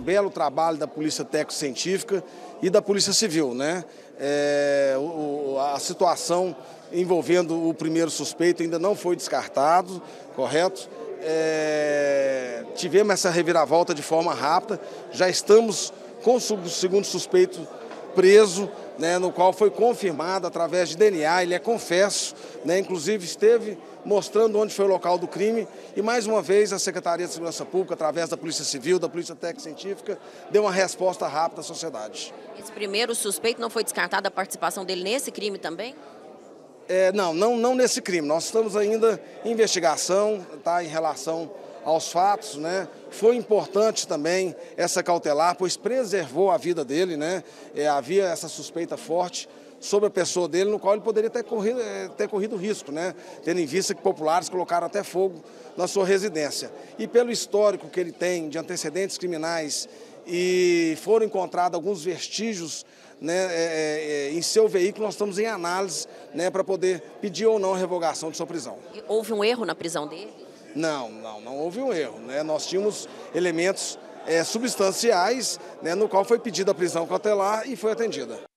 Belo trabalho da Polícia Técnico-Científica e da Polícia Civil, né? É, o, a situação envolvendo o primeiro suspeito ainda não foi descartado, correto? É, tivemos essa reviravolta de forma rápida, já estamos com o segundo suspeito preso, né, no qual foi confirmado através de DNA, ele é confesso, né, inclusive esteve mostrando onde foi o local do crime e mais uma vez a Secretaria de Segurança Pública, através da Polícia Civil, da Polícia Técnico Científica, deu uma resposta rápida à sociedade. Esse primeiro suspeito não foi descartada a participação dele nesse crime também? É, não, não, não nesse crime. Nós estamos ainda em investigação, tá, em relação aos fatos, né? Foi importante também essa cautelar, pois preservou a vida dele, né? É, havia essa suspeita forte sobre a pessoa dele, no qual ele poderia ter corrido, é, ter corrido risco, né? Tendo em vista que populares colocaram até fogo na sua residência. E pelo histórico que ele tem de antecedentes criminais e foram encontrados alguns vestígios né, é, é, em seu veículo, nós estamos em análise né, para poder pedir ou não a revogação de sua prisão. Houve um erro na prisão dele? Não, não, não houve um erro. Né? Nós tínhamos elementos é, substanciais, né, no qual foi pedida a prisão cautelar e foi atendida.